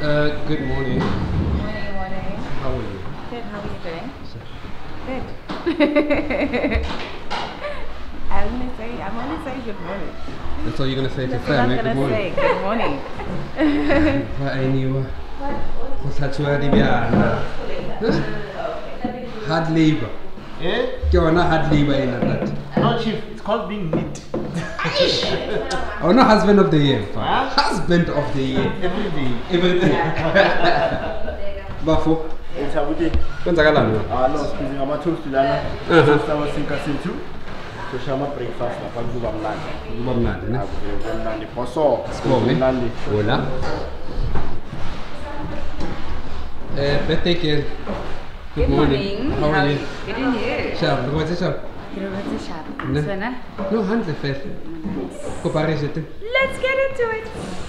Uh, good morning. Morning, morning. How are you? Good, how are you doing? Good. I'm only say I'm only saying good morning. That's all you're gonna say to That's what I'm family. Good gonna say. morning. Good morning. Ba eniwa. Go tlhatswiwa dibjana. Hard labor. Eh? Ke yona hard labor ena that. No, chief. It's called being neat. Oh no, husband of the year. Huh? Husband of the year. Every day. Everything. Bafo. It's a weekend. Kwenzakalani? Ah, no, squeezing ama-toast lana. Uh-huh. Toast awasinka sethu. Soshama breakfast lapha kuzoba mnandi. Kuba mnandi ne? Akuzoba mnandi. Boso. Sibonge. Mnandi. Hola. Uh, birthday girl. Good, morning. How are you? Good in you. Sharp. Look what's sharp. You're a sharp. Ne? No, hands are fair. Go Paris it. Let's get into it.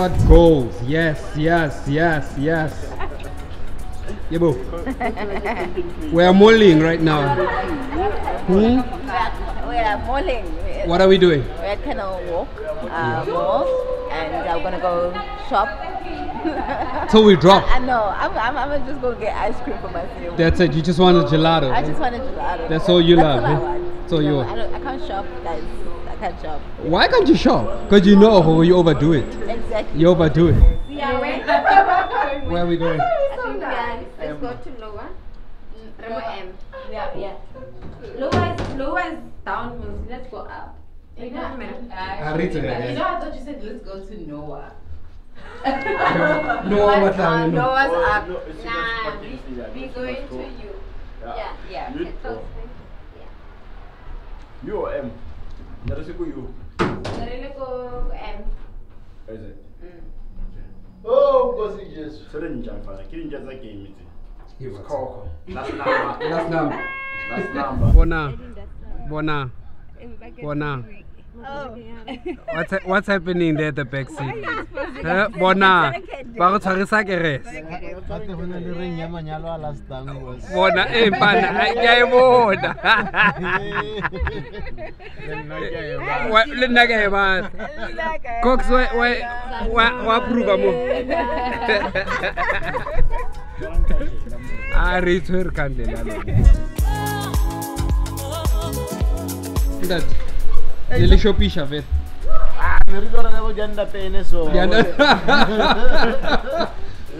Squad goals. Yes, yes, yes, yes. Yebo. we are mulling right now. Hmm? We are mulling. What are we doing? We're at Canal Walk, uh, mall, and I'm gonna go shop. Till we drop. I know. I'm, I'm, I'm gonna just go get ice cream for my myself. That's it. You just want a gelato. I just want a gelato. That's all you That's love, all I eh? That's all you know. I, don't, I can't shop, guys. I can't shop. Why can't you shop? Because you know how you overdo it. Exactly. You overdo it. Yeah, wait. Where are we going? I think we are, let's go to lower. Mm, Remo M. Yeah, yeah. Lower is, lower is down. means Let's go up. You know, Rita, You know, I thought you said let's go to Noah. No, what time? No. Noah's Oh, up. no, Nah, we, what you see, we going to just you. Yeah. Yeah, yeah. You? okay, close friend. Yeah. You or M? There is a you. Really go M. Is it? Mm. Oh, Nkosi Jesu. Sele ninja mfana. Kile ninja za game ithi. Here, what's- Khokho. Last number. Last number. Last number. Bona. Bona. Bona. What's, ha- what's happening there at the back seat? Eh, Bona. Ba go tshwarisa kerese. Bona eh mpana ai- ke a e bona. Le nna ke a e batla. Cox wa wa wa wa approve mo. A re itshwere ka. Ntate, le le shopisha fela. Ah, merito ra go janda pene so. Diana.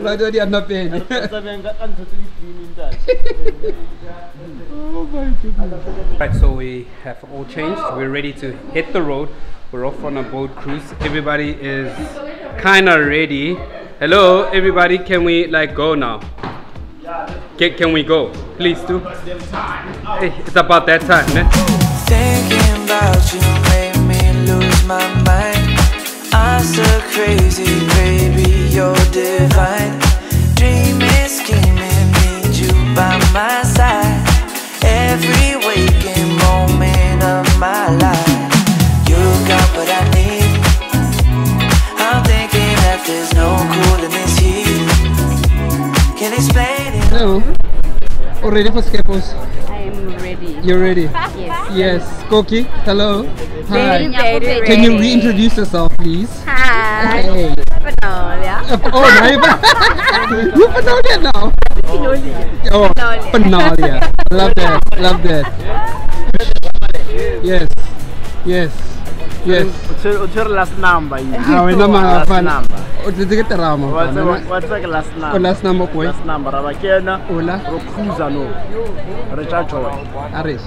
Ratwa di anna pene. Tsa beng ka ntho tse di clean ntate. Right, so we have all changed. We're ready to hit the road. We're off on a boat cruise. Everybody is kind of ready. Hello, everybody. Can we like go now? Can, can we go? Please do. Hey, it's about that time, man. Thinking about you made me lose my mind. I'm so crazy, baby, you're divine. Dreaming, scheming, need you by my side. Every waking moment of my life, you got what I need. I'm thinking that there's no cooling this heat. Can explain it. Hello. All ready for Skepos? I am ready. You're ready? Yes. Yes. Koki, hello. Hi. Very, very Can you reintroduce yourself, please? Hi. Hey. Panolia. Oh, now you you Panolia now. Oh, Panolia. Love that. Love that. Yes. Yes. Yes. O tshwere last number yi. Ah, wena Last number. O tletse ke terama. What's mfana. what's like last number? O last number koi. Last number ra ba kena. Ola. Ro cruiser no. Re tsa joy. Ares.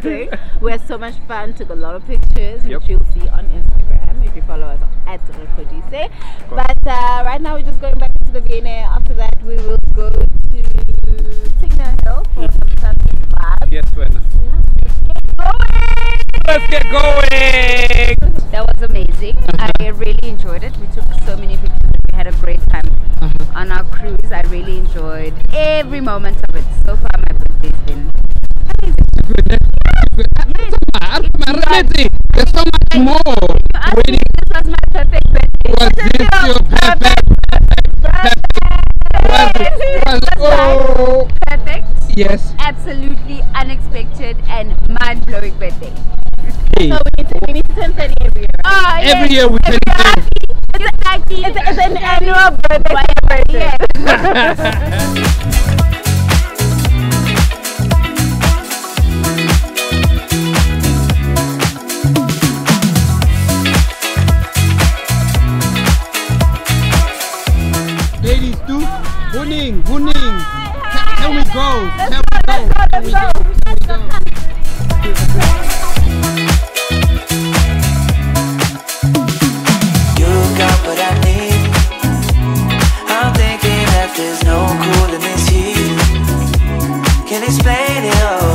amazing. we had so much fun, took a lot of pictures, Yep. which you'll see on Instagram if you follow us at RegoDise. But uh, right now we're just going back to the V&A. After that, we will go to Signal Hill for some sunset vibes. Yes, Wena. Let's get going. That was amazing. I really enjoyed it. We took so many pictures. We had a great time on our cruise. I really enjoyed every moment of it. So far, my birthday's been There's so much more. Waiting. This was my perfect birthday. Was this your perfect? Was, was, oh. Perfect, Yes. absolutely unexpected, and mind blowing birthday. Hey. So we need to, we need to turn 30 every year. Oh, Every year we can It's. It's, it's an annual birthday celebration. Yes. go? Can we go? Can we go? Can we go? You got what I need. I'm thinking that there's no cooling this heat. Can't explain it all.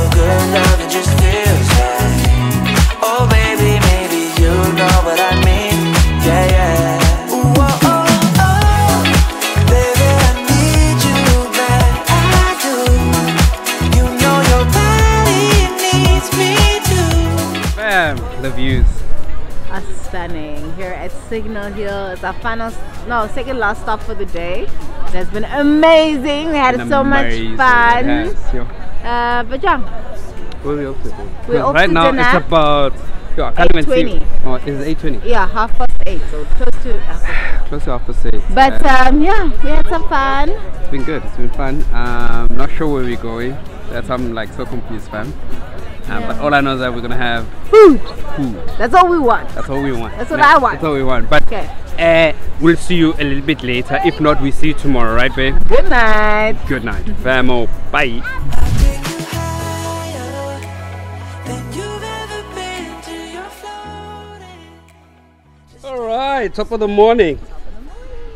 Stunning here at Signal Hill. It's our final, no, second last stop for the day. It has been amazing. We had so much fun. Yes, yo. Uh, but yeah, Where we off to? We're off right to now dinner. it's about. Yo, I can't even see. 8:20. Oh, it's eight twenty. yeah, half past eight, so close to. half Close to half past eight. But Uh, um, yeah, we had some fun. it's been good. It's been fun. Um, not sure where we're going. That's I'm like so confused, fam. Um, But all I know is that we're gonna have Food. food. That's all we want. That's all we want. That's what I want. That's all we want. But Okay. uh, we'll see you a little bit later. If not, we see you tomorrow, right, babe? Good night. Good night, famo. Bye. Take you higher than you've ever been till you're floating. All right, top of the morning.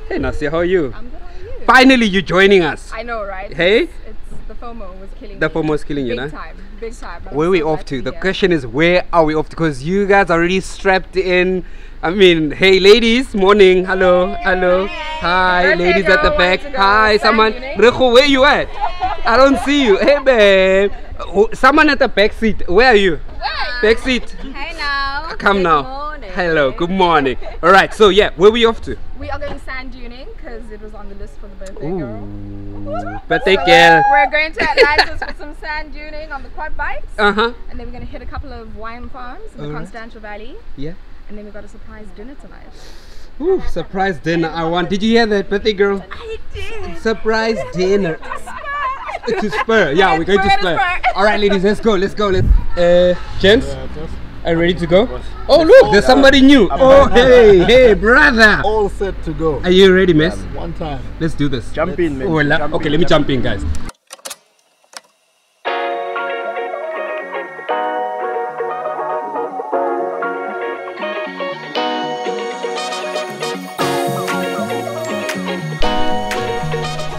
Hey, Nasia, how are you? I'm good. How are you? Finally, you're joining us. I know, right? Hey, It's the FOMO was killing the me. FOMO is killing you, Big nah? time, big time. I'm Where we so off to? The here. question is, where are we off to? Because you guys are already strapped in. I mean, hey, ladies, morning. Hello, hello. Hi, Birthday ladies at the back. wants to go Hi, someone. duning. Rego, where you at? I don't see you. Hey, babe. Someone at the back seat. Where are you? Where? Back seat. Hey now. Come Good now. morning. Hello, good morning. All right, so yeah, where we off to? We are going sand duning because it was on the list for the birthday girl. Birthday So girl. we're, we're going to Atlantis for some sand duning on the quad bikes. Uh huh. And then we're going to hit a couple of wine farms in the Alright. Constantia Valley. Yeah. And then we've got a surprise dinner tonight. Ooh, surprise dinner. I want. Did you hear that, birthday girl? I did. Surprise dinner. to Spur. Yeah, we're going to We're Spur. gonna Spur. All right, ladies, let's go. Let's go. Let's. Uh, gents, just are you ready to go? Oh, look, there's somebody new. Oh, hey, hey, brother. all set to go. Are you ready, miss? One time. Let's do this. Jump in, man. Oh, Jump okay, in, let me jump jump in, guys.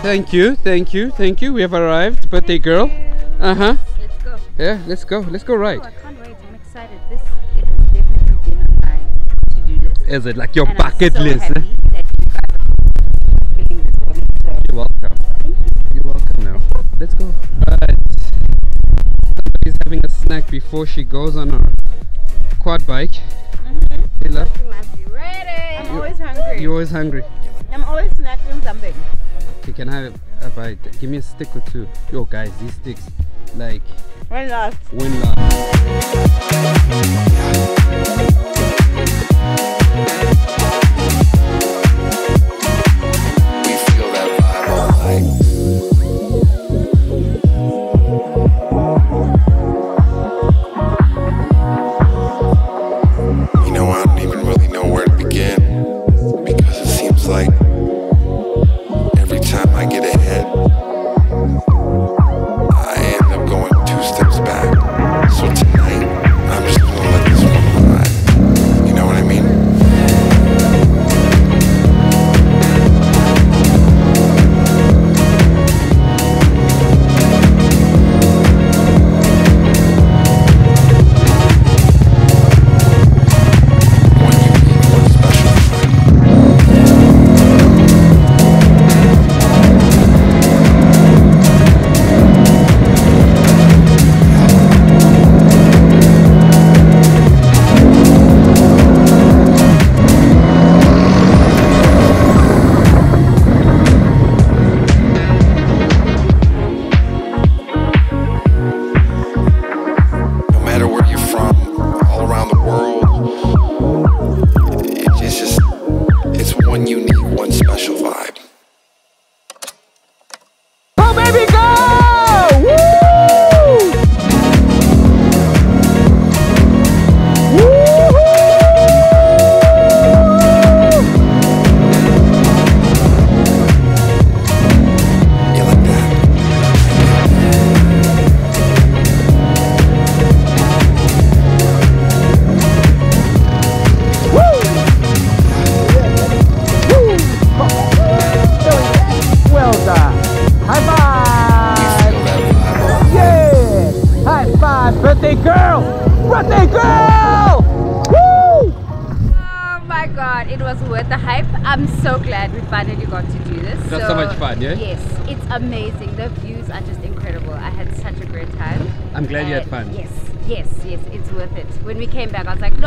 Thank you, thank you, thank you. We have arrived, birthday girl. Uh huh. Let's go. Yeah, let's go. Let's go right. Oh, I can't wait. I'm excited. This Is it like your and bucket I'm so list? eh? happy you guys are feeling this for me. So You're welcome. You're welcome now. Let's go. Right. Somebody's having a snack before she goes on her quad bike. Hey, love. You must be ready. I'm always hungry. You're always hungry. I'm always snacking something. Okay, can I have a bite? Give me a stick or two. Yo, guys, these sticks, like, When last? win love. We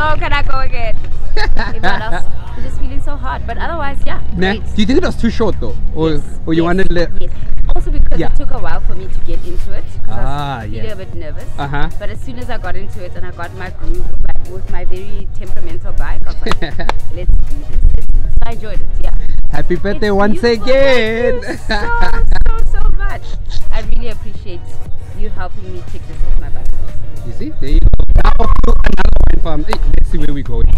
no, can I go again? Everyone else was just feeling so hot. But otherwise, yeah, Nah, great. do you think it was too short though? Or, Yes, or you yes, wanted to. Yes. Also because Yeah. it took a while for me to get into it. 'cause I Ah, was feeling yeah. a bit nervous. Uh-huh. But as soon as I got into it and I got my groove with my, with my very temperamental bike, I was like, let's do this. Let's do this. I enjoyed it, yeah. Happy birthday It's once again! So, so, so much. I really appreciate you helping me take this off my bucket list. You see, there you go. Now off to another wine farm. Hey, let's see where we're going.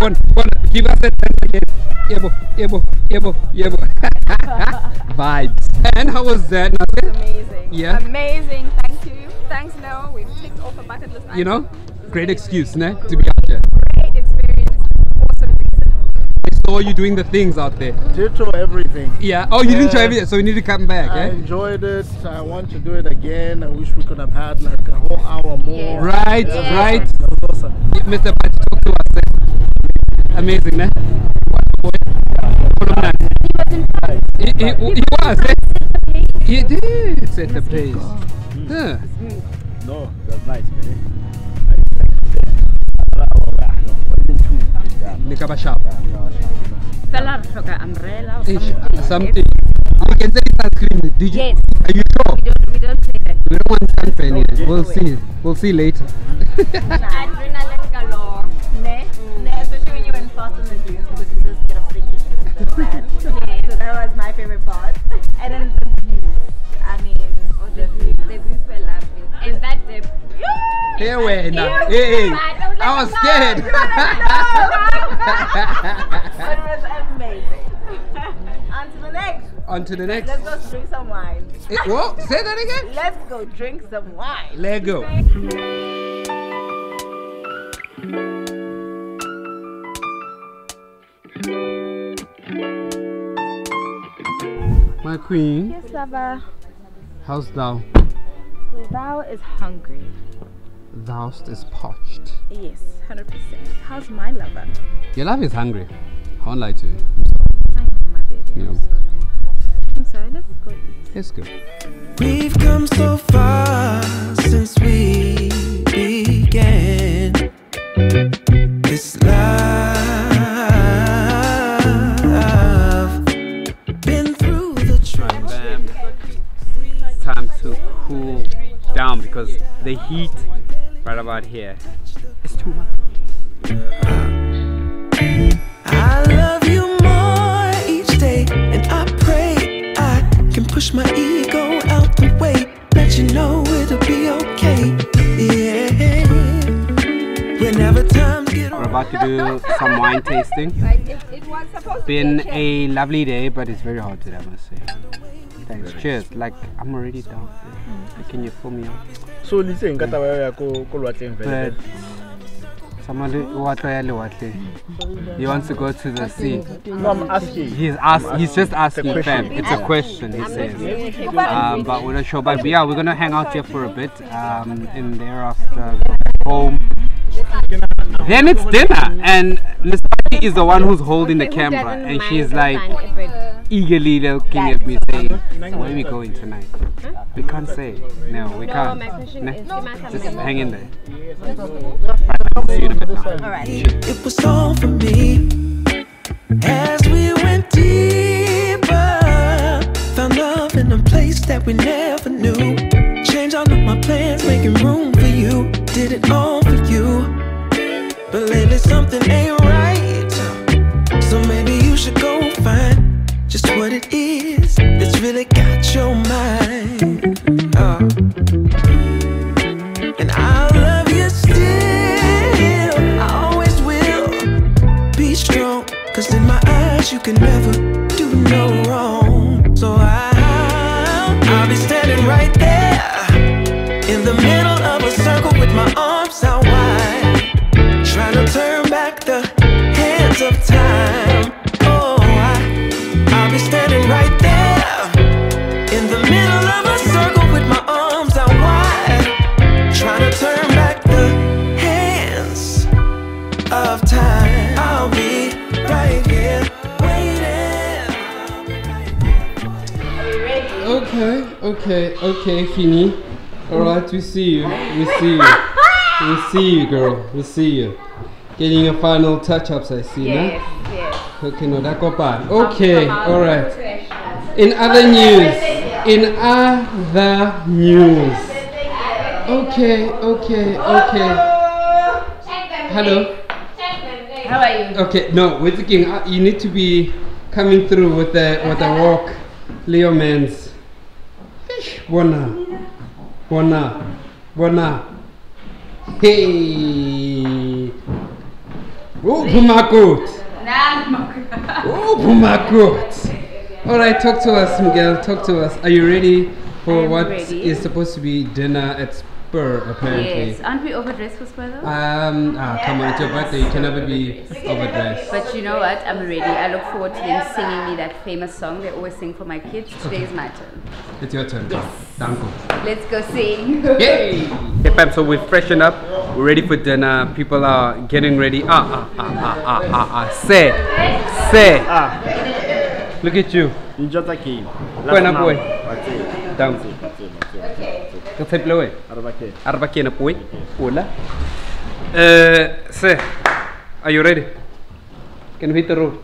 One, one, one. Give us a dance again. Yebo, yebo, yebo, yebo. Vibes. And how was that? Nadia? Amazing. Yeah. Amazing. Thank you. Thanks, Noah. We've ticked off a bucket list. You know, item. great excuse, ne? To be out here. Great experience. Awesome reason. I saw you doing the things out there. Ditto everything. Yeah. Oh, you didn't try everything, so we need to come back, I eh? enjoyed it. I want to do it again. I wish we could have had like a hour more. Yes. Right, Yeah. right. That was awesome. Yeah, Mr. Patch, talk to us. Amazing, ne? What a boy. What a man. He, he, he was, eh? He did set the pace. Huh. No, that's nice, man. Nikaba sharp. Fella, like an umbrella or something. Something. You can say sunscreen. Did you? Yes. Are you sure? We don't, we don't We don't want suntan here. We'll see. We'll see later. Adrenaline galore. Ne? Ne, especially when you went fast on the dunes because you just get sinking into the sand. So that was my favorite part. And then the views. I mean, Oh, the views, the views were lovely. And that dip. Hey, wait, now. Hey, hey. I was scared. it was amazing. On to the next. Let's go drink some wine. Eh, what? Say that again. Let's go drink some wine. Let go. My queen, Yes, lover. how's thou? Thou is hungry. Thou'st is parched. Yes, 100%. How's my lover? Your love is hungry. I won't lie to you. I know, my baby. Yeah. I'm sorry. I'm sorry. Let's go. It's good. We've come so far since we began this love. Been through the trials. It's time to cool down because the heat right about here about to do some wine tasting. Like, it, it was supposed Been to be a lovely day, but it's very hot today, I must say. Thanks. Cheers. Like, I'm already down. Like, Can you fill me up? So listen, nka taba ya ko ko lwatleng But vele. someone he wants to go to the sea. No, I'm asking. He's asked. He's just asking, question. fam. It's a question. He says. Um, but we're not sure. But yeah, we're gonna hang out here for a bit. Um, and thereafter go home. Then it's dinner, and Nisaki is the one who's holding the camera, and she's like eagerly looking at me, saying, "Where are we going tonight?" We can't say. No, we can't. No, Just hang in there. Right, see you in a bit now. It was all for me as we went deeper. Found love in a place that we never knew. Changed all of my plans, making room for you. Did it all for you. But lately something ain't right. So maybe you should go find just what it is that's really got okay, okay, Fini. Alright, we see you. We see you. We see you, girl. We see you. Getting your final touch ups, I see, Yes, nah? yes. Okay, no, that got bad. Okay, alright. In other news, in other news. Okay, okay, okay. Hello. Hello. How are you? Okay, no, with the king, uh, you need to be coming through with the with the walk, Leo Mans. Wana, wana, wana. Hey. Oh, Pumakut. Oh, Pumakut. All right, talk to us, Miguel. Talk to us. Are you ready for I'm what is ready. supposed to be dinner at Spur? Apparently. Yes. Aren't we overdressed for Spur? Um, ah, come on, it's your birthday. You can never be overdressed. But you know what? I'm ready. I look forward to them singing me that famous song they always sing for my kids. Today is my turn. It's your turn. Yes. Danko. Let's go sing. Yay! Hey, Pam, so we're freshened up. We're ready for dinner. People are getting ready. Ah, ah, ah, ah, ah, ah, ah. Say, say. Ah, Look at you. enjoy the game. Buena, boy. That's it. Down. That's it. That's it. That's it. That's it. Ka tshepe le wena? Arabake. Araba ke na poi. Hola. Uh, are you ready? Can we hit the road?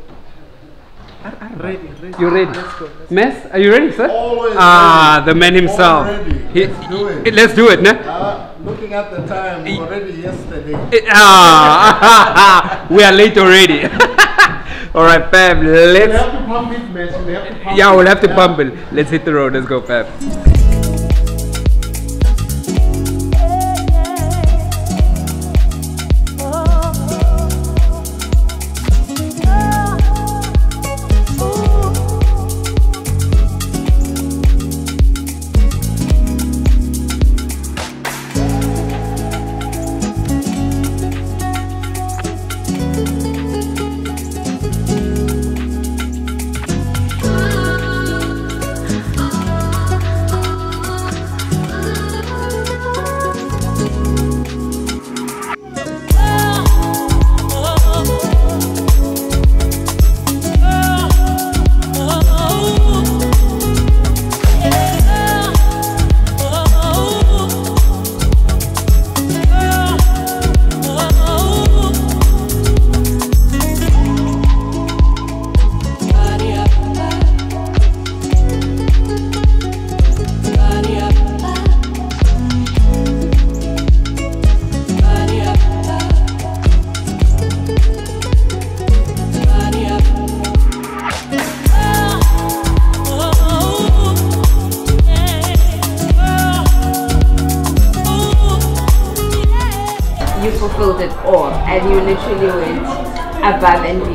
Ready, ready. You ready? Let's go. Let's Mess, are you ready, sir? Always ah, ready. the man himself. He- Let's do it. Let's do it? Uh, looking at the time, already yesterday. Eh, Ah, we are late already. All right, We let's. have to pump it, man. We have to pump Yeah, we'll have to pump it. Let's hit the road. Let's go, Pam.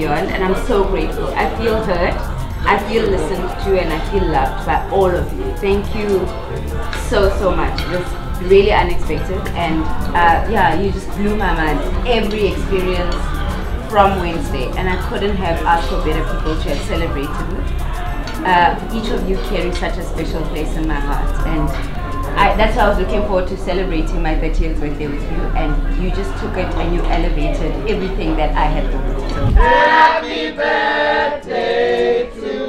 Beyond and I'm so grateful. I feel heard, I feel listened to and I feel loved by all of you. Thank you so so much. It was really unexpected and uh, yeah you just blew my mind. Every experience from Wednesday and I couldn't have asked for better people to have celebrated with. Uh, each of you carry such a special place in my heart and I, that's why I was looking forward to celebrating my 30th birthday with you, and you just took it and you elevated everything that I had built. Happy birthday to